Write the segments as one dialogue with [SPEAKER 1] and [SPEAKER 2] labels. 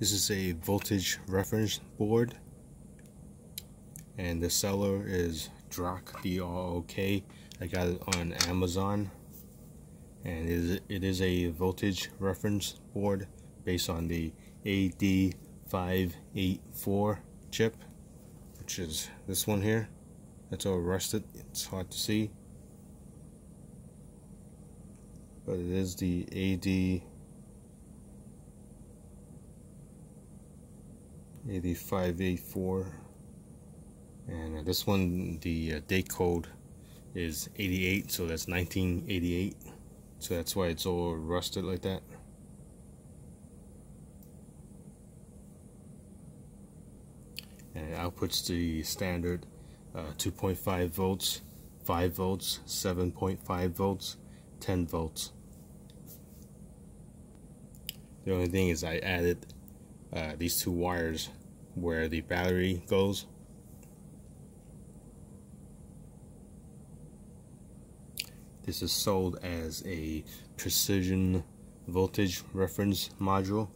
[SPEAKER 1] This is a voltage reference board. And the seller is Drok D-R-O-K. I got it on Amazon. And it is, it is a voltage reference board based on the AD584 chip which is this one here. That's all rusted. It's hard to see. But it is the AD AD584 and uh, this one the uh, date code is 88 so that's 1988 so that's why it's all rusted like that. And it outputs the standard uh, 2.5 volts 5 volts 7.5 volts 10 volts. The only thing is I added uh, these two wires where the battery goes. This is sold as a precision voltage reference module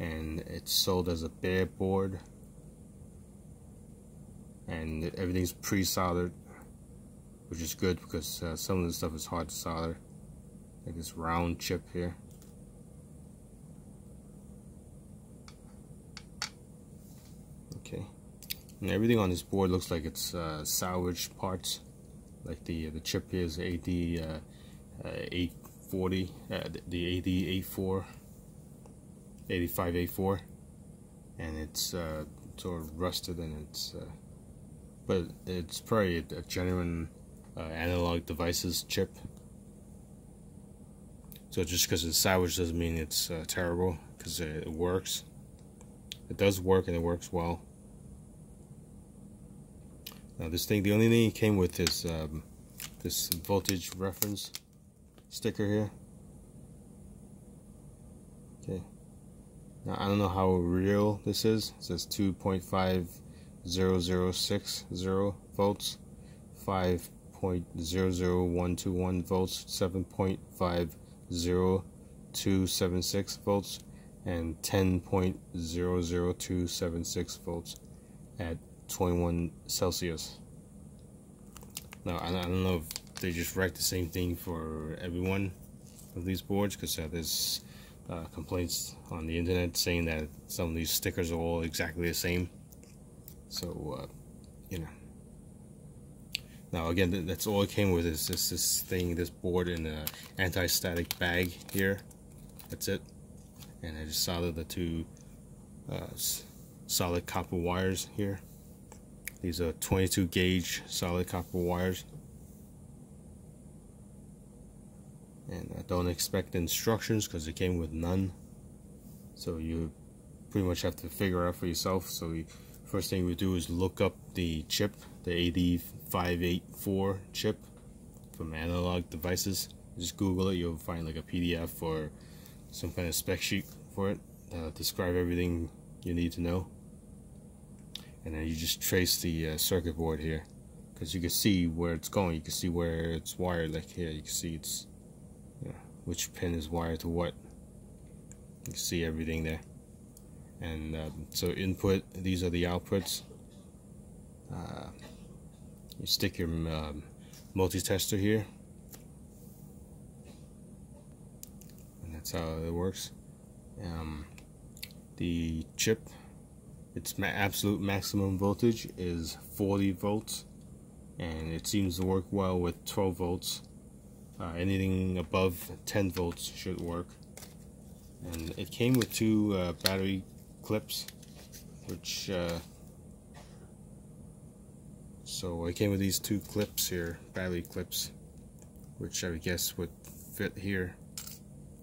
[SPEAKER 1] and it's sold as a bare board. And everything's pre-soldered which is good because uh, some of the stuff is hard to solder. Like this round chip here And everything on this board looks like it's uh, salvaged parts. Like the the chip here is AD uh, uh, 840, uh, the AD 84, 8584, and it's uh, sort of rusted and it's, uh, but it's probably a, a genuine analog devices chip. So just because it's salvaged doesn't mean it's terrible because it works. It does work and it works well. Now this thing, the only thing it came with is um, this voltage reference sticker here. Okay. Now I don't know how real this is. It says 2.50060 volts, 5.00121 volts, 7.50276 volts, and 10.00276 volts at 21 Celsius. Now, I, don't know if they just write the same thing for everyone of these boards because uh, there's uh, complaints on the internet saying that some of these stickers are all exactly the same. So, uh, you know. Now, again, that's all it came with is this, this thing, this board in an anti-static bag here. That's it. And I just soldered the two uh, solid copper wires here. These are 22 gauge solid copper wires. And I don't expect instructions because it came with none. So you pretty much have to figure out for yourself. So we, first thing we do is look up the chip, the AD584 chip from Analog Devices. Just Google it, you'll find like a PDF or some kind of spec sheet for it. Uh, describe everything you need to know and then you just trace the uh, circuit board here. Because you can see where it's going. You can see where it's wired like here. You can see it's you know, which pin is wired to what. You can see everything there. And um, so input these are the outputs. Uh, you stick your um, multi-tester here. And that's how it works. Um, the chip its ma absolute maximum voltage is 40 volts and it seems to work well with 12 volts. Uh, anything above 10 volts should work. And it came with two uh, battery clips which uh, so I came with these two clips here battery clips which I guess would fit here.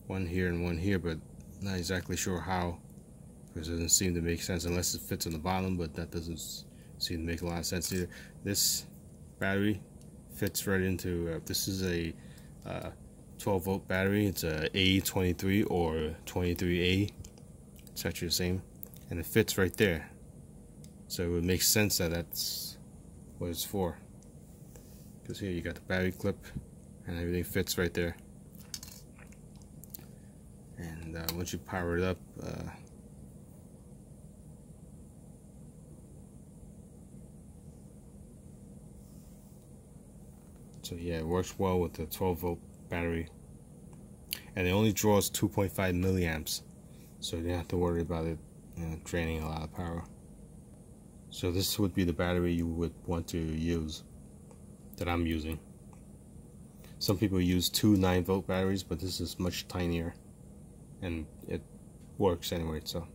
[SPEAKER 1] One here and one here but not exactly sure how it doesn't seem to make sense unless it fits on the bottom but that doesn't seem to make a lot of sense either. This battery fits right into uh, this is a uh, 12 volt battery. It's a A23 or 23A it's actually the same and it fits right there. So it would make sense that that's what it's for. Because here you got the battery clip and everything fits right there. And uh, once you power it up So yeah, it works well with the 12 volt battery. And it only draws 2.5 milliamps. So you don't have to worry about it you know, draining a lot of power. So this would be the battery you would want to use that I'm using. Some people use two 9 volt batteries, but this is much tinier and it works anyway, so.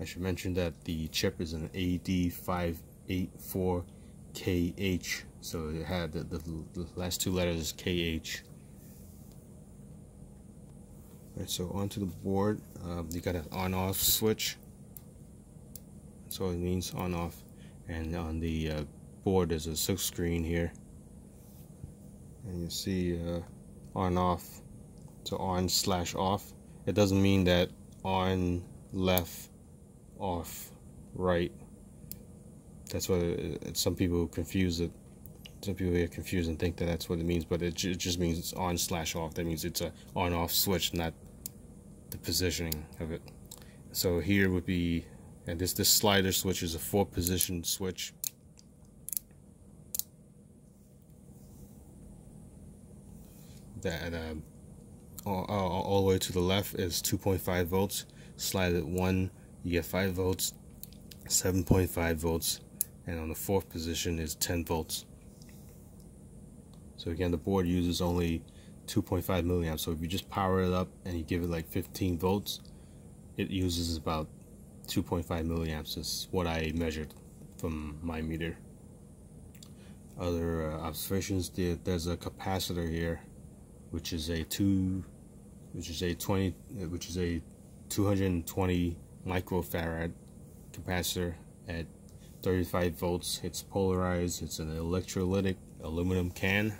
[SPEAKER 1] I should mention that the chip is an AD584KH, so it had the, the, the last two letters KH. Alright, so onto the board, um, you got an on-off switch. So it means, on-off. And on the uh, board, there's a silk screen here. And you see uh, on-off to on slash off. It doesn't mean that on left off right. That's what it, some people confuse it. Some people get confused and think that that's what it means, but it, it just means it's on slash off. That means it's a on off switch, not the positioning of it. So here would be, and this this slider switch is a four position switch. That um, all, all, all the way to the left is 2.5 volts. Slide it one you get 5 volts 7.5 volts and on the fourth position is 10 volts. So again the board uses only 2.5 milliamps. So if you just power it up and you give it like 15 volts it uses about 2.5 milliamps is what I measured from my meter. Other uh, observations there's a capacitor here which is a two which is a 20 which is a 220 microfarad capacitor at 35 volts. It's polarized. It's an electrolytic aluminum can.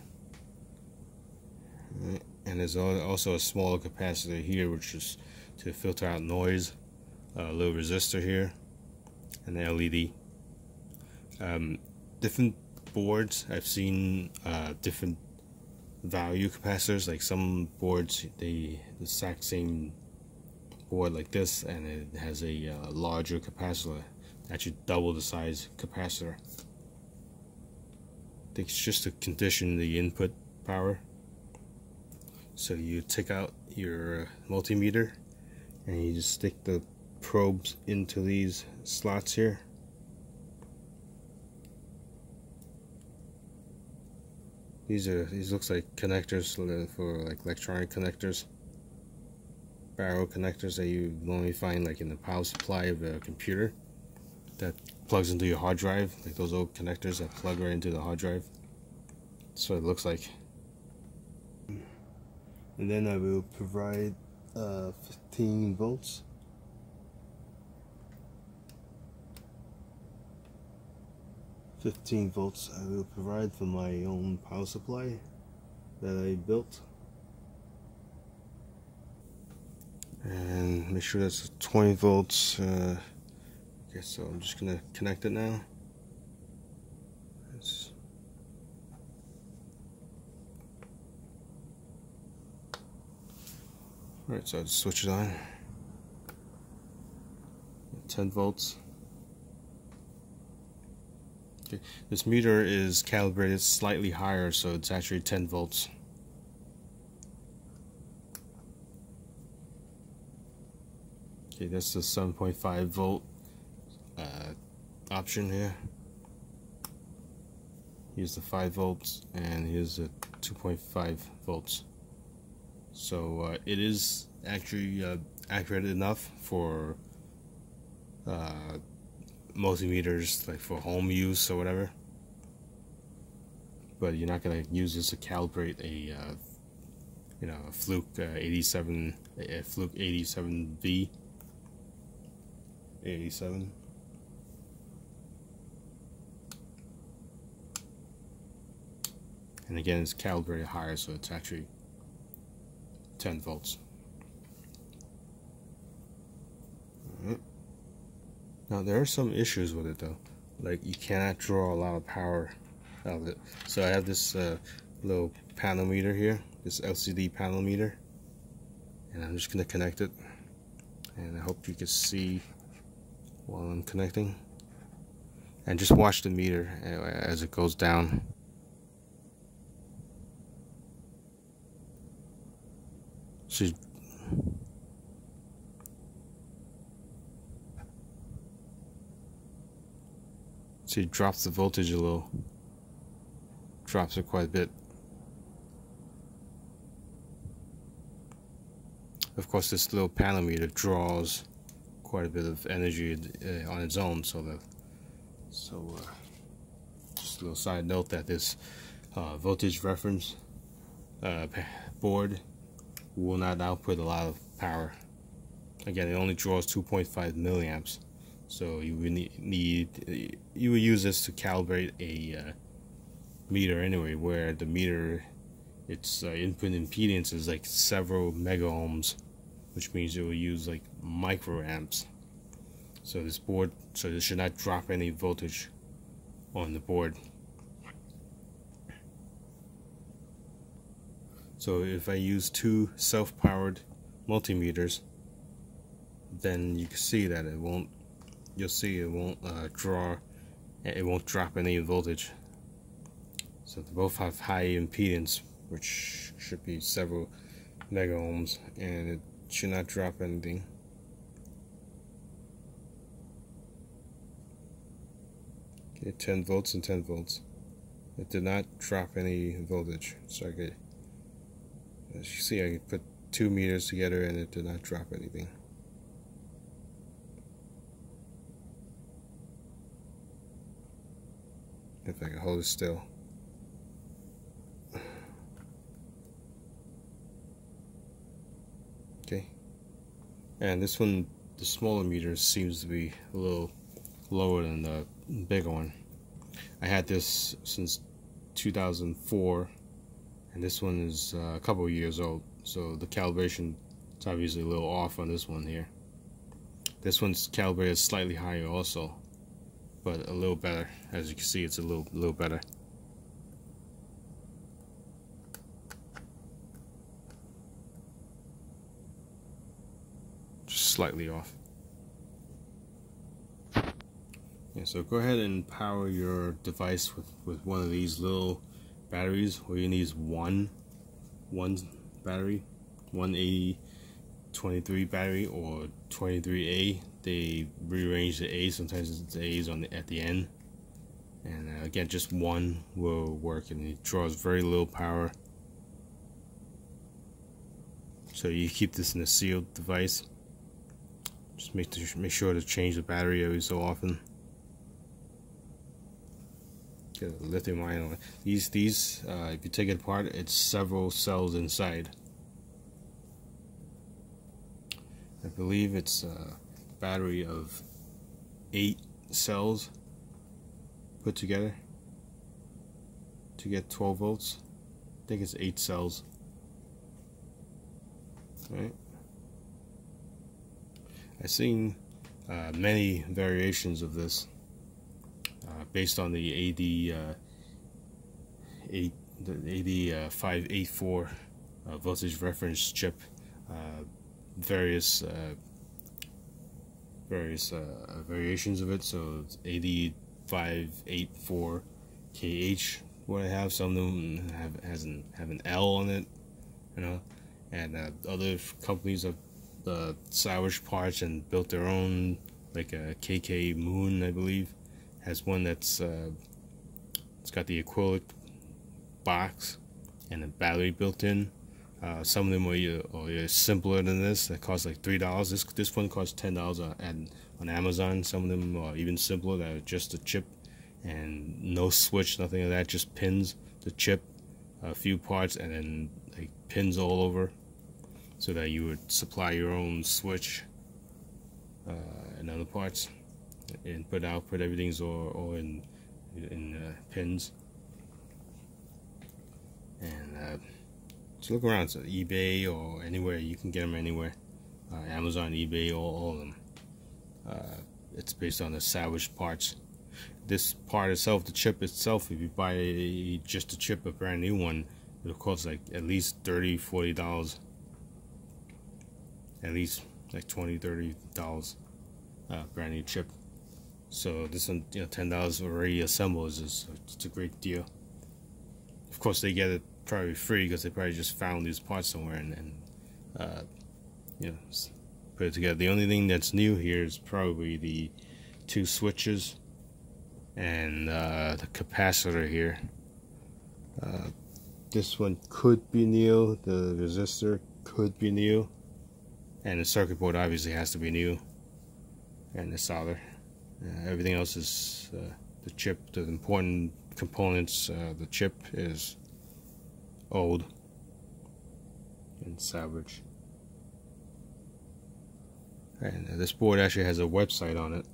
[SPEAKER 1] And there's also a smaller capacitor here, which is to filter out noise. A little resistor here, and an LED. Um, different boards. I've seen uh, different value capacitors. Like some boards, they the exact same board like this and it has a uh, larger capacitor actually double the size capacitor. I think it's just to condition the input power. So you take out your uh, multimeter and you just stick the probes into these slots here. These are these looks like connectors for like electronic connectors. Barrel connectors that you normally find like in the power supply of a computer that plugs into your hard drive like those old connectors that plug right into the hard drive. That's what it looks like. And then I will provide uh, 15 volts. Fifteen volts I will provide from my own power supply that I built. And make sure that's 20 volts uh, okay so I'm just gonna connect it now Alright, so I just switch it on. 10 volts. Okay, this meter is calibrated slightly higher, so it's actually 10 volts. Okay, that's the 7.5 volt option here. Here's the 5 volts and here's the 2.5 volts. So uh, it is actually uh, accurate enough for uh, multimeters, like for home use or whatever. But you're not gonna use this to calibrate a, uh, you know, a Fluke uh, 87, a Fluke 87V 87. And again, it's calibrated higher, so it's actually 10 volts. Now, there are some issues with it, though. Like, you cannot draw a lot of power out of it. So I have this uh, little panel meter here, this LCD panel meter. And I'm just going to connect it. And I hope you can see while I'm connecting and just watch the meter as it goes down See, see, it drops the voltage a little. Drops it quite a bit. Of course, this little panel meter draws quite a bit of energy uh, on its own, so that so uh, just a little side note that this uh, voltage reference uh, board will not output a lot of power. Again, it only draws 2.5 milliamps, so you would need you would use this to calibrate a uh, meter anyway, where the meter its uh, input impedance is like several mega ohms, which means it will use like microamps. So this board, so this should not drop any voltage on the board. So if I use two self-powered multimeters, then you can see that it won't, you'll see it won't uh, draw, it won't drop any voltage. So they both have high impedance, which should be several mega ohms, and it should not drop anything. Okay, 10 volts and 10 volts. It did not drop any voltage, so I could, as you see, I put two meters together and it did not drop anything. If I can hold it still. Okay. And this one, the smaller meter seems to be a little lower than the bigger one. I had this since 2004 and this one is uh, a couple years old so the calibration is obviously a little off on this one here. This one's calibrated slightly higher also but a little better as you can see it's a little little better. Just slightly off. Yeah, so go ahead and power your device with, with one of these little batteries. All you need is one, one battery, one A23 battery or 23A. They rearrange the A, sometimes it's the A on the, at the end. And uh, again, just one will work and it draws very little power. So you keep this in a sealed device. Just make, make sure to change the battery every so often lithium ion. These these uh, if you take it apart, it's several cells inside. I believe it's a battery of eight cells put together to get 12 volts. I think it's eight cells. Right. I've seen uh, many variations of this based on the AD uh, 8, the AD uh, 584 uh, voltage reference chip, uh, various uh, various uh, variations of it. So it's AD 584 KH. What I have, some of them have has an have an L on it, you know, and other companies have uh, salvaged parts and built their own, like a KK Moon, I believe has one that's uh, it's got the acrylic box and a battery built in. Uh, some of them are, are, simpler than this. That cost like three dollars. This this one costs ten dollars on, on Amazon. Some of them are even simpler. That are just a chip and no switch, nothing of that. Just pins, the chip, a few parts, and then like pins all over, so that you would supply your own switch uh, and other parts input output everything's all, all in in uh, pins. And uh, just look around so eBay or anywhere you can get them anywhere. Uh, Amazon eBay all, all of them uh, it's based on the salvaged parts. This part itself the chip itself if you buy just a chip a brand new one it'll cost like at least 30 40 dollars. At least like 20 30 dollars uh, brand new chip so this one, you know, ten dollars already assembled is just, it's a great deal. Of course, they get it probably free because they probably just found these parts somewhere and, and uh, you know, put it together. The only thing that's new here is probably the two switches and uh, the capacitor here. Uh, this one could be new, the resistor could be new, and the circuit board obviously has to be new, and the solder. Uh, everything else is uh, the chip, the important components, uh, the chip is old and salvage. And this board actually has a website on it.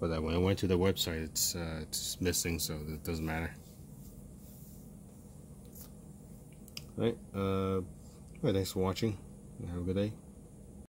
[SPEAKER 1] But uh, when I went to the website, it's uh, it's missing, so it doesn't matter. All right. Uh, all right. Thanks for watching. Have a good day.